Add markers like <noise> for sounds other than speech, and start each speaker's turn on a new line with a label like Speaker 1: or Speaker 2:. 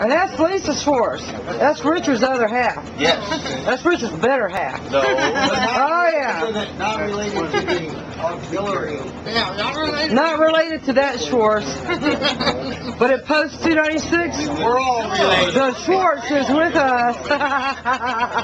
Speaker 1: And that's Lisa Schwarz. That's Richard's other half.
Speaker 2: Yes.
Speaker 1: That's Richard's better half.
Speaker 2: No.
Speaker 1: Oh, yeah.
Speaker 3: Not related to the auxiliary.
Speaker 4: No, not related.
Speaker 1: Not related to that Schwartz, but at Post 296,
Speaker 3: We're all related.
Speaker 1: the Schwartz is with us. <laughs>